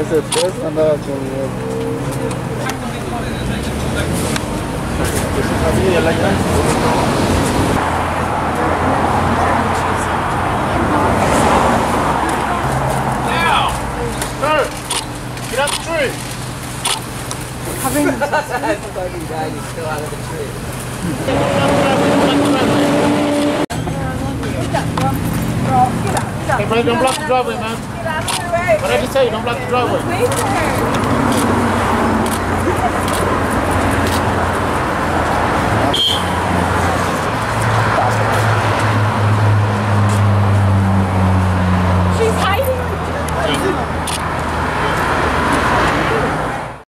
Ese pez andaba con... Sir, get out the tree. Fucking guy, you still out of the tree. Hey, brother, don't block the driveway, man. What did I just tell you? Don't block the driveway.